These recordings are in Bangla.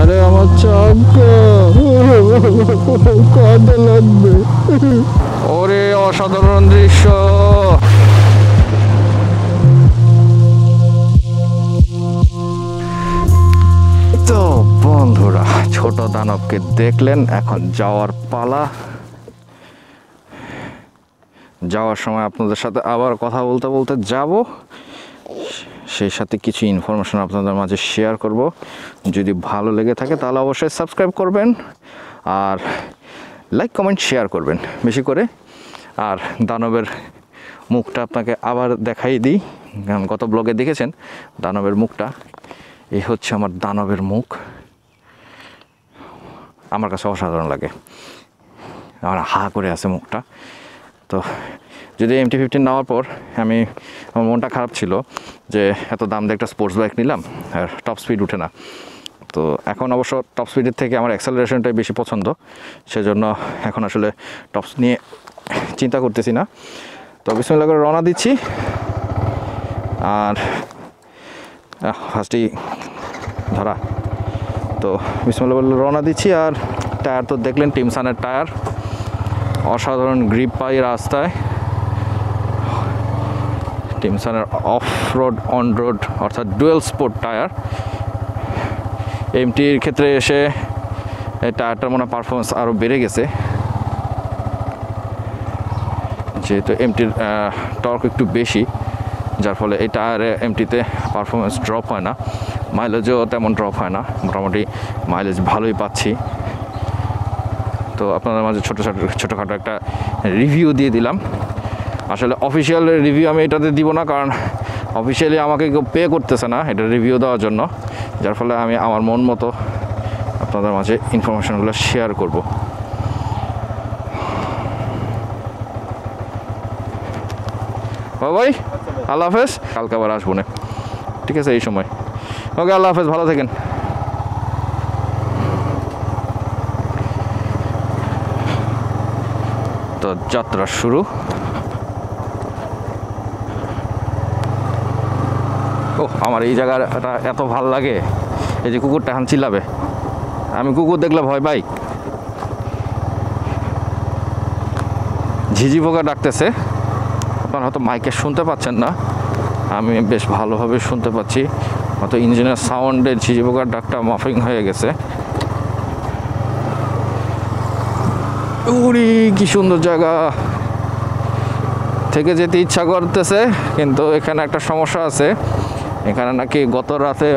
আরে আমার চাকা কত লাগবে। ওরে অসাধারণ দৃশ্য। তো বন্ধুরা, ছোট দানবকে দেখলেন, এখন যাওয়ার পালা। যাওয়ার সময় আপনাদের সাথে আবার কথা বলতে বলতে যাব। সেই সাথে কিছু ইনফরমেশন আপনাদের মাঝে শেয়ার করব। যদি ভালো লেগে থাকে তাহলে অবশ্যই সাবস্ক্রাইব করবেন আর লাইক কমেন্ট শেয়ার করবেন বেশি করে। আর দানবের মুখটা আপনাকে আবার দেখাই দিই। গত ব্লগে দেখেছেন দানবের মুখটা? এই হচ্ছে আমার দানবের মুখ। আমার কাছে অসাধারণ লাগে। আমার হা করে আছে মুখটা। তো যদি এমটি ফিফটিন নেওয়ার পর আমি, আমার মনটা খারাপ ছিল যে এত দাম দিয়ে একটা স্পোর্টস বাইক নিলাম, আর টপ স্পিড উঠে না। তো এখন অবশ্য টপ স্পিডের থেকে আমার অ্যাক্সেলারেশনটাই বেশি পছন্দ। সেজন্য এখন আসলে টপস নিয়ে চিন্তা করতেছি না। তো বিসমিল্লা করে রওনা দিচ্ছি। আর ফার্স্টেই ধরা। তো বিসমুল্লা বলে রওনা দিচ্ছি। আর টায়ার তো দেখলেন, টিমসানের টায়ার অসাধারণ গ্রিপ পাই রাস্তায়। টিমসানের অফ রোড অন রোড অর্থাৎ ডুয়েল স্পোর্ট টায়ার। এমটির ক্ষেত্রে এসে টায়ারটার মনে পারফরমেন্স আরও বেড়ে গেছে। যেহেতু এমটির টর্ক একটু বেশি, যার ফলে এই টায়ারে এমটিতে পারফরমেন্স ড্রপ হয় না। মাইলেজও তেমন ড্রপ হয় না। মোটামুটি মাইলেজ ভালোই পাচ্ছি। তো আপনাদের মাঝে ছোটো ছোটো, ছোটোখাটো একটা রিভিউ দিয়ে দিলাম। আসলে অফিসিয়াল রিভিউ আমি এটাতে দিব না, কারণ অফিসিয়ালি আমাকে কেউ পে করতেছে না এটা রিভিউ দেওয়ার জন্য। যার ফলে আমি আমার মন মতো আপনাদের মাঝে ইনফরমেশনগুলো শেয়ার করব। ভাই আল্লাহ হাফেজ। কালকে আবার আসব না। ঠিক আছে, এই সময়। ওকে, আল্লাহ হাফেজ, ভালো থাকেন। তো যাত্রা শুরু। ও আমার এই জায়গাটা এত ভালো লাগে। এই যে কুকুরটা এখন চিল্লাবে। আমি কুকুর দেখলে ভয় পাই। ঝিঝি পোকা ডাকতেছে। আপনারা হয়তো মাইকে শুনতে পাচ্ছেন না। আমি বেশ ভালোভাবে শুনতে পাচ্ছি। হয়তো ইঞ্জিনের সাউন্ডে ঝিঝি পোকার ডাকটা মাফিং হয়ে গেছে। উড়ি কি সুন্দর জায়গা। থেকে যেতে ইচ্ছা করতেছে, কিন্তু এখানে একটা সমস্যা আছে। এখানে নাকি গত রাতে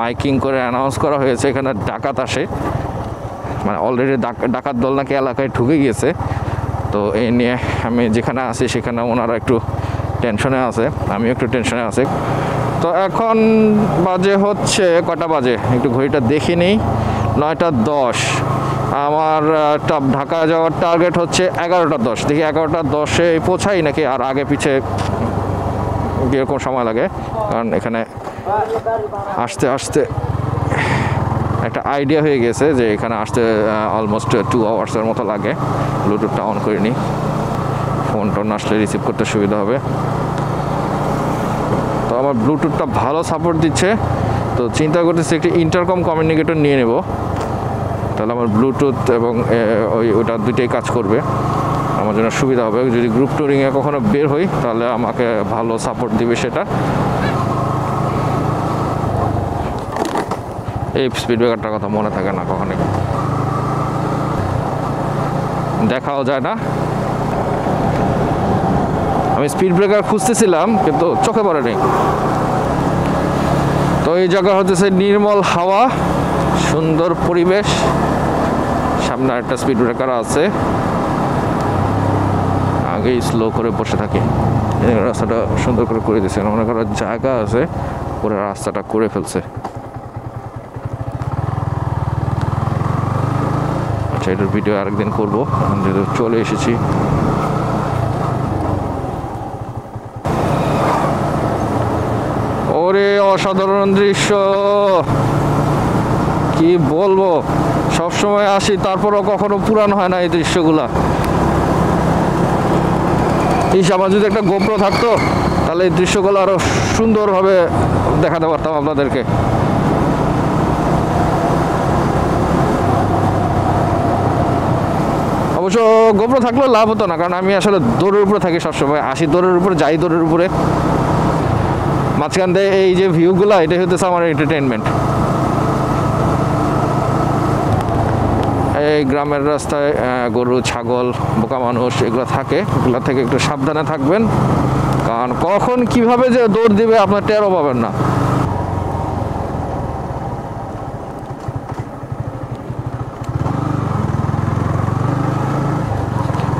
মাইকিং করে অ্যানাউন্স করা হয়েছে, এখানে ডাকাত আসে। মানে অলরেডি ডাকাত দল নাকি এলাকায় ঢুকে গিয়েছে। তো এই নিয়ে আমি যেখানে আছি, সেখানে ওনারা একটু টেনশনে আছে, আমিও একটু টেনশনে আছি। তো এখন বাজে হচ্ছে কটা বাজে? একটু ঘড়িটা দেখি নিই। নয়টা দশ। আমার ঢাকা যাওয়ার টার্গেট হচ্ছে এগারোটা দশ। দেখি এগারোটা দশে পৌঁছাই নাকি? আর আগে পিছে কীরকম সময় লাগে। কারণ এখানে আসতে আসতে একটা আইডিয়া হয়ে গেছে যে এখানে আসতে অলমোস্ট টু আওয়ার্সের মতো লাগে। ব্লুটুথটা অন করে নিই ফোন টোন আসলে রিসিভ করতে সুবিধা হবে। তো আমার ব্লুটুথটা ভালো সাপোর্ট দিচ্ছে। তো চিন্তা করতেছি একটি ইন্টারকম কমিউনিকেটর নিয়ে নেব। তাহলে আমার ব্লুটুথ এবং ওই ওটা দুইটাই কাজ করবে। আমার জন্য সুবিধা হবে। যদি গ্রুপ ট্যুরিংয়ে কখনো বের হই, তাহলে আমাকে ভালো সাপোর্ট দিবে সেটা। এই স্পিড ব্রেকারটার কথা মনে থাকে না কখনোই। দেখাও যায় না। আমি স্পিড ব্রেকার খুঁজতেছিলাম, কিন্তু চোখে পড়েনি। তো এই জায়গা হতেছে নির্মল হাওয়া, সুন্দর পরিবেশ। সামনে একটা স্পিড ব্রেকার আছে। আগেই স্লো করে বসে থাকে। রাস্তাটা সুন্দর করে করে দিয়েছে। মনে করার জায়গা আছে, পুরো রাস্তাটা করে ফেলছে। আচ্ছা এটার ভিডিও আরেকদিন করব। যেহেতু চলে এসেছি। ওরে, অসাধারণ দৃশ্য! কি বলব? সবসময় আসি, তারপরও কখনো পুরানো হয় না এই দৃশ্যগুলা। এই আমার যদি একটা গোপ্র থাকতো, তাহলে এই দৃশ্যগুলো আরও সুন্দরভাবে দেখাতে পারতাম আপনাদেরকে। অবশ্য গোপ্র থাকলে লাভ হতো না, কারণ আমি আসলে দৌড়ের উপরে থাকি সবসময়। আসি দৌড়ের উপরে, যাই দৌড়ের উপরে। মাঝখান দিয়ে এই যে ভিউগুলো এটাই হতেছে আমার এন্টারটেনমেন্ট এই গ্রামের রাস্তায় গরু, ছাগল, বোকা মানুষ, এগুলো থাকে। এগুলো থেকে একটু সাবধানে থাকবেন। কারণ কখন কীভাবে যে দৌড় দিবে আপনার টেরও পাবেন না।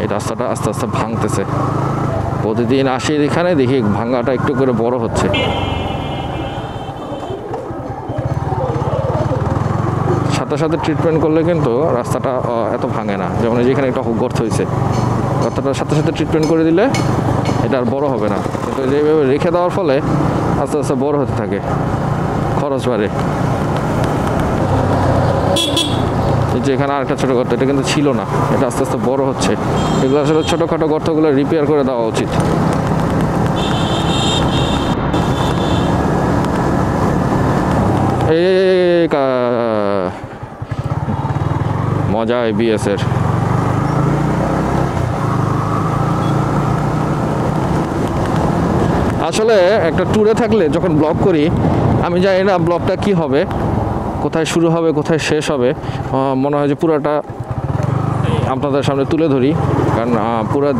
এই রাস্তাটা আস্তে আস্তে ভাঙতেছে। প্রতিদিন আসি এখানে দেখি ভাঙাটা একটু করে বড় হচ্ছে। সাথে সাথে ট্রিটমেন্ট করলে কিন্তু রাস্তাটা এত ভাঙে না। যেমন যেখানে একটা গর্ত হয়েছে। গর্তটার সাথে সাথে ট্রিটমেন্ট করে দিলে এটা আর বড়ো হবে না। কিন্তু যেভাবে রেখে দেওয়ার ফলে আস্তে আস্তে বড় হতে থাকে। খরচ বাড়ে। এই যে এখানে আরেকটা ছোটো গর্ত, এটা কিন্তু ছিল না। এটা আস্তে আস্তে বড় হচ্ছে। এগুলো আসলে ছোটোখাটো গর্তগুলো রিপেয়ার করে দেওয়া উচিত। এই মজা এবিএস এর। আসলে একটা ট্যুরে থাকলে যখন ব্লগ করি, আমি জানি না ব্লগটা কি হবে, কোথায় শুরু হবে, কোথায় শেষ হবে। মনে হয় যে পুরোটা আপনাদের সামনে তুলে ধরি, কারণ পুরো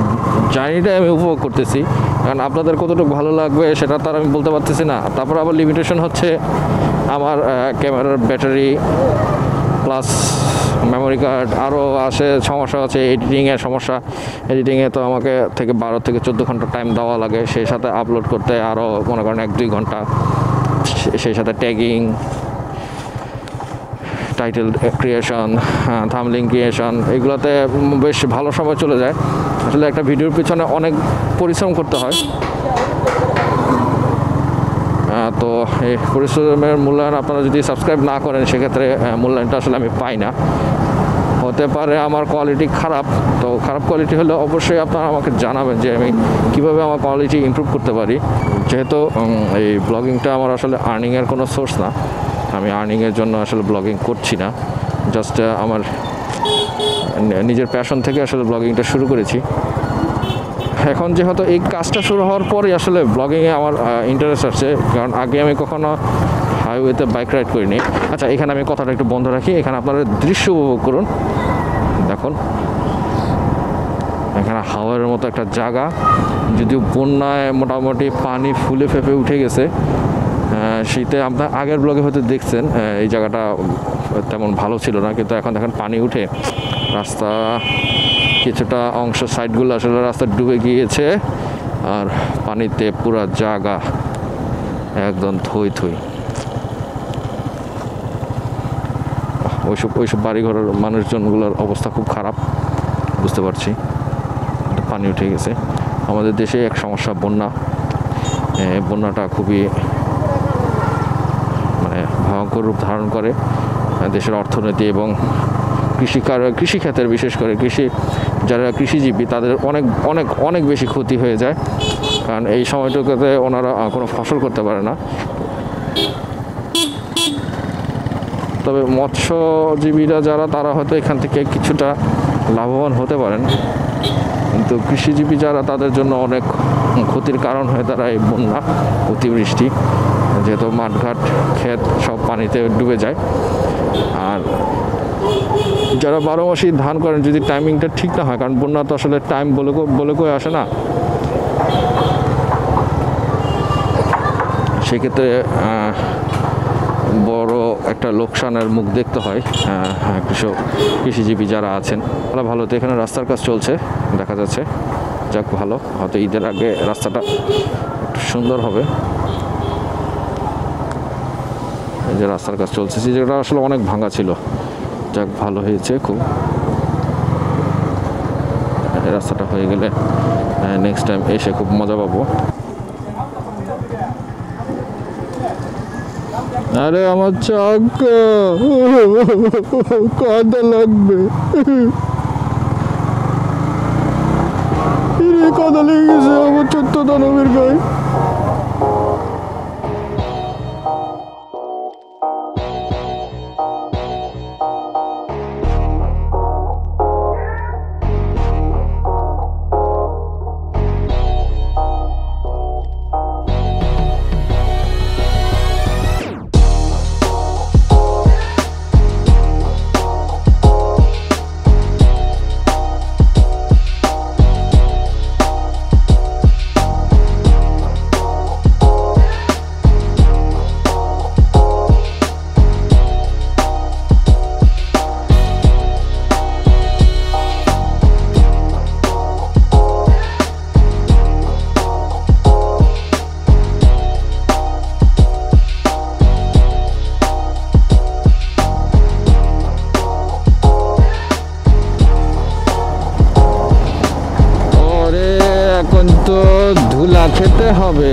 জার্নিটাই আমি উপভোগ করতেছি। কারণ আপনাদের কতটুকু ভালো লাগবে সেটা তার আমি বলতে পারতেছি না। তারপর আবার লিমিটেশন হচ্ছে আমার ক্যামেরার ব্যাটারি প্লাস মেমোরি কার্ড আরও আছে সমস্যা আছে এডিটিংয়ের সমস্যা। এডিটিংয়ে তো আমাকে থেকে বারো থেকে চোদ্দ ঘণ্টা টাইম দেওয়া লাগে সেই সাথে আপলোড করতে আরও মনে করেন এক দুই ঘণ্টা। সেই সাথে tagging title creation thumbnail creation এগুলোতে বেশ ভালো সময় চলে যায়। আসলে একটা ভিডিওর পিছনে অনেক পরিশ্রম করতে হয়। আহ, তো এই পরিশ্রমের মূল্যায়ন আপনারা যদি সাবস্ক্রাইব না করেন সেক্ষেত্রে আহ, মূল্যায়নটা আসলে আমি পাই না। হতে পারে আমার কোয়ালিটি খারাপ, তো খারাপ কোয়ালিটি হলে অবশ্যই আপনারা আমাকে জানাবেন যে আমি কীভাবে আমার কোয়ালিটি ইমপ্রুভ করতে পারি। যেহেতু এই ব্লগিংটা আমার আসলে আর্নিংয়ের কোনো সোর্স না। আমি আর্নিংয়ের জন্য আসলে ব্লগিং করছি না। জাস্ট আমার নিজের প্যাশন থেকে আসলে ব্লগিংটা শুরু করেছি। এখন যেহেতু এই কাজটা শুরু হওয়ার পরই আসলে ব্লগিংয়ে আমার ইন্টারেস্ট আসছে, কারণ আগে আমি কখনো হাইওয়েতে বাইক রাইড করিনি। আচ্ছা এখানে আমি কথাটা একটু বন্ধ রাখি। এখানে আপনারা দৃশ্য উপভোগ করুন। দেখুন। এখানে হাওয়ার মতো একটা জায়গা। যদিও বন্যায় মোটামুটি পানি ফুলে ফেপে উঠে গেছে। শীতে আপনার আগের ব্লগে হয়তো দেখছেন এই জায়গাটা তেমন ভালো ছিল না, কিন্তু এখন দেখেন পানি উঠে। রাস্তা কিছুটা অংশ সাইডগুলো আসলে রাস্তা ডুবে গিয়েছে। আর পানিতে পুরা জায়গা একদম থই থই। ওইসব ওইসব বাড়িঘরের মানুষজনগুলোর অবস্থা খুব খারাপ, বুঝতে পারছি। পানি উঠে গেছে। আমাদের দেশে এক সমস্যা, বন্যা। বন্যাটা খুবই মানে ভয়ঙ্কর রূপ ধারণ করে দেশের অর্থনীতি এবং কৃষি কার- কৃষি খাতের বিশেষ করে কৃষি, যারা কৃষিজীবী, তাদের অনেক অনেক অনেক বেশি ক্ষতি হয়ে যায়। কারণ এই সময়টুকুতে ওনারা কোনো ফসল করতে পারে না। তবে মৎস্যজীবীরা যারা, তারা হয়তো এখান থেকে কিছুটা লাভবান হতে পারেন। কিন্তু কৃষিজীবী যারা, তাদের জন্য অনেক ক্ষতির কারণ হয়ে দাঁড়ায় এই বন্যা, অতিবৃষ্টি, যেহেতু মাঠঘাট, ক্ষেত সব পানিতে ডুবে যায়। আর যারা বারো মাসেই ধান করেন, যদি টাইমিংটা ঠিক না হয়, কারণ বন্যা তো আসলে টাইম বলে বলে কয়ে আসে না। সেক্ষেত্রে বড় একটা লোকসানের মুখ দেখতে হয় কৃষক, কৃষিজীবী যারা আছেন, তারা ভালো তো এখানে রাস্তার কাজ চলছে, দেখা যাচ্ছে, যাক ভালো, হয়তো ঈদের আগে রাস্তাটা সুন্দর হবে। এই যে রাস্তার কাজ চলছে সেই জায়গাটা আসলে অনেক ভাঙা ছিল, যাক ভালো হয়েছে খুব। রাস্তাটা হয়ে গেলে নেক্সট টাইম এসে খুব মজা পাবো। আরে আমার চক কাদা লাগবে। কত কাদা লেগে গেছে আমার ছোট্ট দানবের গায়ে। খেতে হবে।